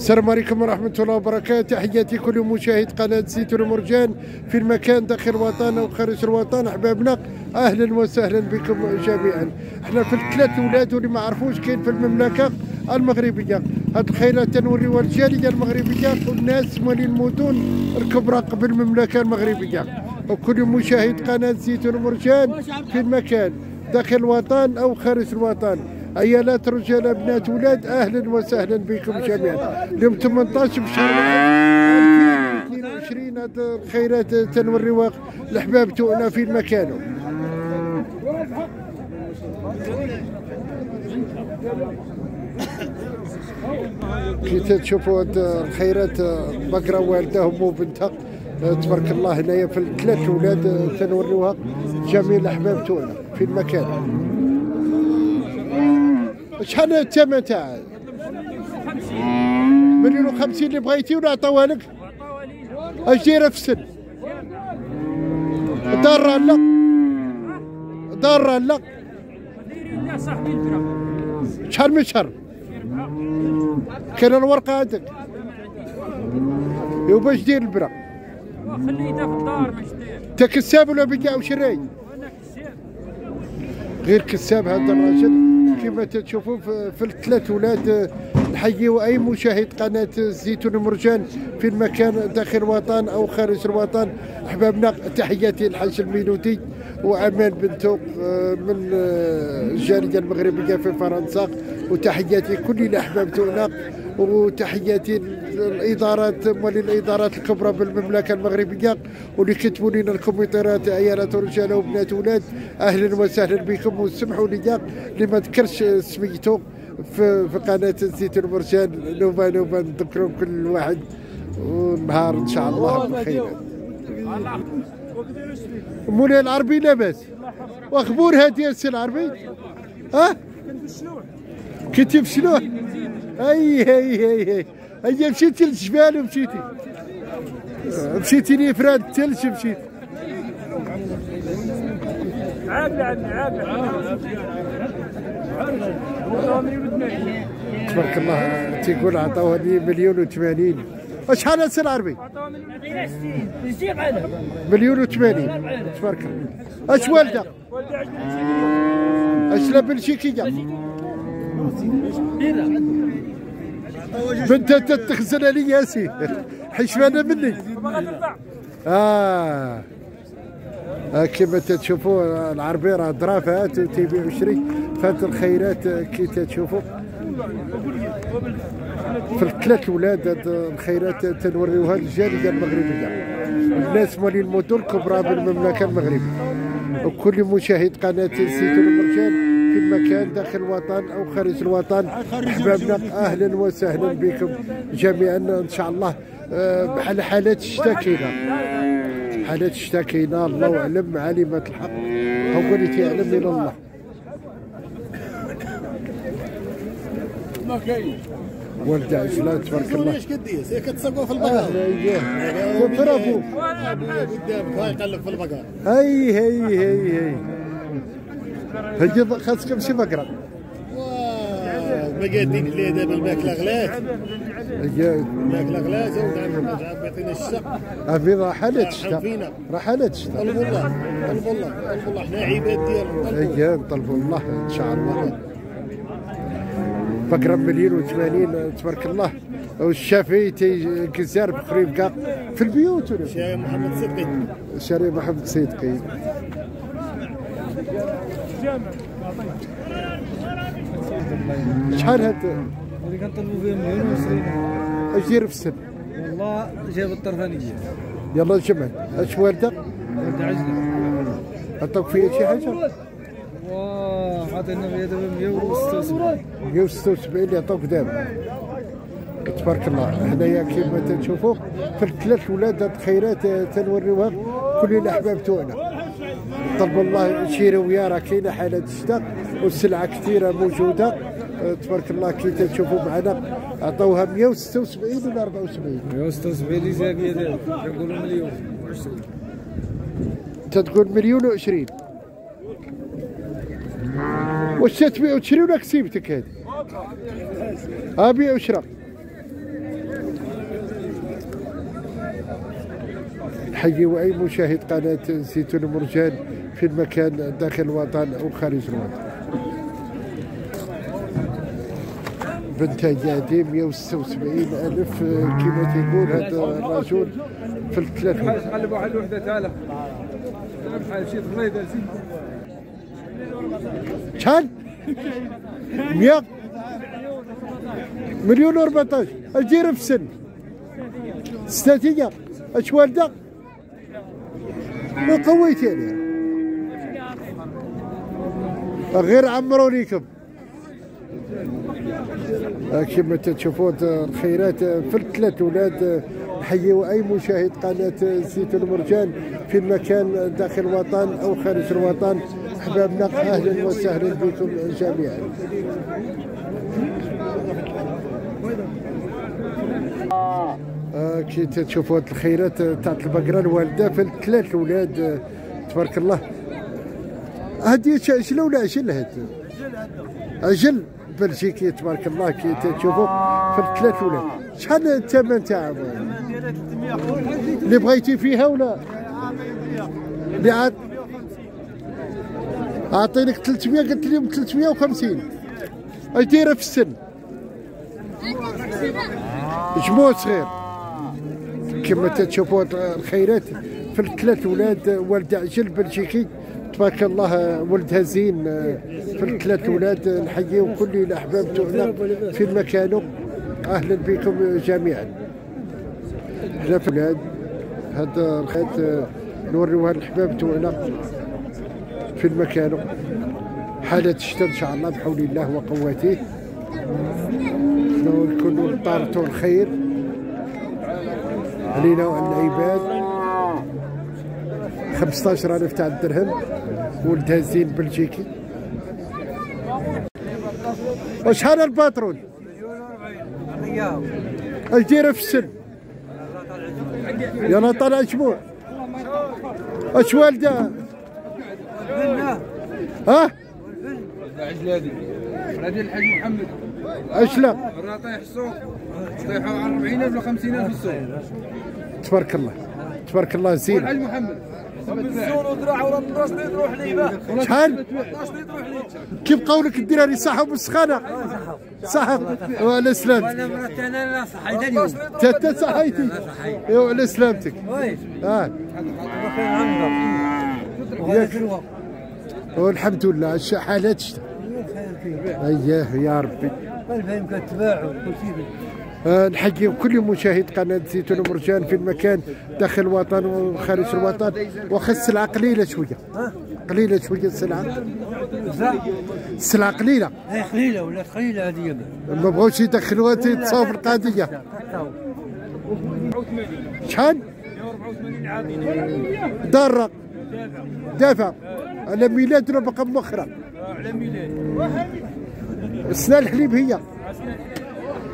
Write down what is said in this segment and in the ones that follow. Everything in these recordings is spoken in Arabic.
السلام عليكم ورحمة الله وبركاته. تحياتي كل مشاهد قناة زيت المرجان في المكان داخل الوطن أو خارج الوطن. أحبابنا أهلا وسهلا بكم جميعا. إحنا في الثلاث ولاد واللي ما عرفوش كاين في المملكة المغربية. هاد الخيرات تنوريوها الجالية المغربية والناس مالين المدن الكبرى قبل المملكة المغربية. وكل مشاهد قناة زيت المرجان في المكان داخل الوطن أو خارج الوطن. عيالات رجال بنات ولاد أهلا وسهلا بكم جميعا. اليوم 18 بشهر 2022 هاد الخيرات تنور الرواق. الأحباب تاعنا في مكانه. كي تشوفوا الخيرات بقرة والدهم وبنتها تبارك الله هنايا في الثلاث ولاد تنوريوها جميع الأحباب تاعنا في المكان شحال الثمن تاعها؟ مليون وخمسين اللي بغيتي ولا عطاوها لك؟ اش دايره في السن؟ ضارة لا ضارة لا شحال من شهر؟ كان الورقة عندك وباش دير البرا؟ خليتها في الدار مش داير انت كساب ولا بيع وشراي؟ وأنا كساب غير كساب هذا الراجل كما تشوفوا في, الثلاث لولاد نحييو اي مشاهد قناة الزيتون المرجان في المكان داخل الوطن أو خارج الوطن. أحبابنا تحياتي الحاج المينوتي وأمان بنتو آه، من آه، الجالية المغربية في فرنسا. وتحياتي كل الاحباب تاعنا وتحياتي الادارات مال الادارات الكبرى بالمملكة المغربية واللي كتبوا لنا الكمبيوترات عيالات ورجال وبنات ولاد أهلا وسهلا بكم وسمحوا لي اللي ما ذكرش سميتو في, في قناة الزيت المرجان نوبة نوبة نذكروا كل واحد ونهار إن شاء الله بخير. مولاي العربي لاباس واخبور هادي السي العربي؟ ها؟ كنتي في شنو؟ أي أي أي أي. اي مشيتي للجبال ومشيتي مشيتي لي فراد الثلج مشيت. عامله عمي عامله تبارك الله تيقول عطاوها لي مليون و80 شحال السي العربي مليون و80 تبارك الله. أش والده؟ أش لا بلجيكيه بنت تتخزن لي ياسي حشمانه مني. آه. آه، كما تشوفوا العربي راه ظرافات تيبيع ويشري فات الخيرات كي تشوفوا في الثلاث ولاد الخيرات تنوريوها للجالية المغربية. الناس مالين المدن الكبرى بالمملكه المغربية. وكل مشاهد قناة الزيتون المرجان. في المكان داخل الوطن أو خارج الوطن. أحبابنا أهلا وسهلا بكم جميعا. إن شاء الله آه، بحال حالات الشتاء كاينة حالات الشتاء كاينة الله أعلم علامه الحق. هو اللي تعلم من الله. والد عجلة تبارك الله. إيش قديس هي كتسوقوا في البقر وفرافو قدامك يقلب في البقر هي هي هي هي هي خاصك تمشي بقرة ما قادين عليه دابا الماكله غلات الماكله غلات وعم بيعطينا الشق. هذه راه حالات الشتاء. راه حالات الشتاء. طلبوا الله طلبوا الله طلبوا الله. حنا عباد ديالهم هي نطلبوا الله إن شاء الله. بقرة مليون و80 تبارك الله. والشافعي تيكزار بخريب كاع في البيوت ولا؟ شاي محمد صدقي شاري محمد صدقي شحال هاد؟ اللي كنطلبوا فيه مليون وعشرين. اش داير في السن والله جاب الطرفانية يلا جمع. أش والدة؟ ولد عجلة عطاك فيها شي حاجة؟ واه عطينا فيها دابا 176 176 اللي عطاوك دابا. تبارك الله. هنايا كما تشوفوا في الثلاث ولاد هاد الخيرات تنوريوها. كل الأحباب تاعنا طلب الله شيرويه راه كاينة حالة الشتاء والسلعه كثيرة موجودة. أه، تبارك الله كي تشوفوا معنا. عطاوها 176 ولا 74 176 اللي دابا كنقولوا مليون. انت تقول مليون و20 واش تبيع وتشري ولا كسيبتك هذه؟ ها بيع وشرا نحيي اي مشاهد قناة زيتون مرجان في المكان داخل الوطن أو خارج الوطن. بنتاج هادي 176 ألف آه، كما تيقول هذا الرجل في الثلاث قلبوا على الوحده تعالى شحال؟ 100 مليون و 14 أجير في السن ستاتية أش والده ما قويت يعني. غير عمروا ليكم كما تشوفون الخيرات في الثلاث ولاد نحييو أي مشاهد قناة زيت المرجان في مكان داخل الوطن أو خارج الوطن. أحبابنا أهلا وسهلا بكم جميعا. آه، كي تشوفوا هاد الخيرات تاع البقرة الوالدة في الثلاث ولاد آه، تبارك الله. هادي عجله ولا عجل هاد؟ عجل بلجيكي تبارك الله كي تشوفوا في الثلاث ولاد. شحال الثمن تاعها اللي بغيتي فيها ولا؟ اللي عاد اعطينك 300 قلت لهم 350 اش دايرة في السن. جموع صغير. كما تشوفوا الخيرات في الثلاث ولاد والد عجل بلجيكي. تبارك الله ولدها زين في الثلاث ولاد نحييو كل الاحباب تاعنا في مكانه أهلا بكم جميعا. إحنا في ولاد هذا الخيط نوريوها للاحباب تاعنا في المكان حالة الشتاء إن شاء الله بحول الله وقوته. نكونوا طارتوا الخير؟ علينا وعلى العباد 15000 تاع الدرهم ولدها زين بلجيكي وشحال الباترون؟ اش دايره في السن؟ يلا طالع جموع أش والده؟ ها؟ عجلادي هذه الحاج محمد اش لا؟ راه طايح السوق طيحوا 40000 ولا 50000 في السوق. تبارك الله. تبارك الله زين. الحاج محمد. شحال؟ كيف قولك الدراري صحوا بالسخانة؟ صحوا وعلى سلامتك. أنا مرات أنا لا صحيت اليوم انت صحيتي. ايوا على سلامتك. آه. والحمد لله حالات شتاء أياه يا ربي. الفهم كتباعوا كل شيء آه، نحيي كل مشاهد قناة زيتون مرجان في المكان داخل الوطن وخارج الوطن. واخا السلعة قليلة شوية. قليلة شوية السلعة السلعة قليلة. هي قليلة ولا قليلة هذه ما بغاوش يدخلوها تصاوب في القضية. شحال؟ ضارة دافع. على ميلاد ولا بقى مؤخرة على ميلاد. السنة الحليب هي.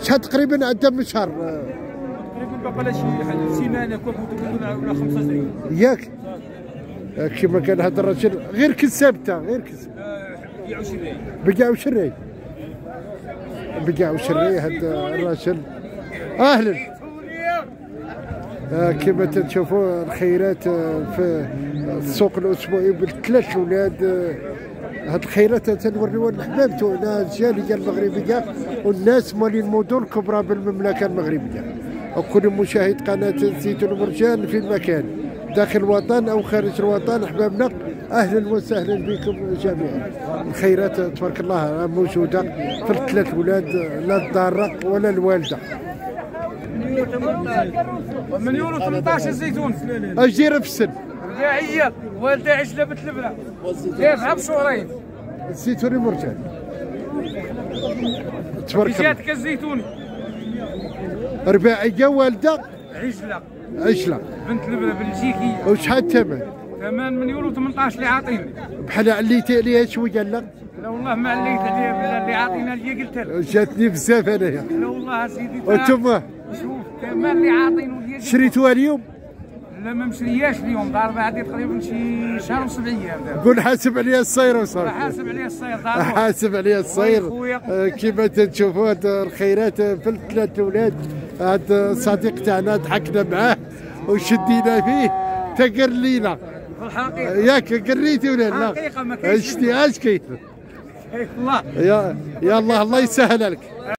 شحال تقريبا عندها من شهر. تقريبا بقى لها شي سيمانه ولا 15 ياك. كما قال هذا الرجل. غير كذاب تا غير كذاب يبيعوا شي بقع وشري بقع وشري هذا الرجل. أهلا. آه، كما تشوفوا الخيرات آه، في السوق الأسبوعي بالثلاث أولاد آه، هاد الخيرات تنوريوها للاحباب تاعنا الجاليه المغربيه والناس مالين المدن الكبرى بالمملكة المغربية. وكل مشاهد قناة زيتون مرجان في المكان داخل الوطن أو خارج الوطن. أحبابنا أهلا وسهلا بكم جميعا. الخيرات تبارك الله موجودة في الثلاث ولاد لا الضارة ولا الوالدة. مليون و18 الزيتون اش دايره في السن. رباعيه والده عجله بتلبنه دافعه بشهرين الزيتوني مرجان تبارك الله. جاتك الزيتوني رباعية والدة. عجلة. عشله بنت لبنه بلجيكية. وشحال الثمن؟ 8 مليون و18 اللي عاطيني. بحال عليتي عليها شوية لا لا والله ما عليت عليها اللي عاطينا لي قلت له جاتني بزاف أنايا. لا والله سيدي وأنتم؟ شوف كمان اللي عاطينه. شريتوها اليوم؟ لا ما مشرياش اليوم. ضاربه هذه تقريبا شي شهر وسبع أيام دابا قول حاسب عليها الصير وصافي. حاسب عليه الصير ضاربه حاسب عليها الصير. آه، كيما تشوفوا هاد الخيرات في الثلاث أولاد هاد الصديق تاعنا ضحكنا معاه وشدينا فيه. تقرلينا الحقيقة. ياك قريتي ولا لا؟ حقيقة ما كاينش. شتي اش كاين؟ والله يا يا الله الله يسهل لك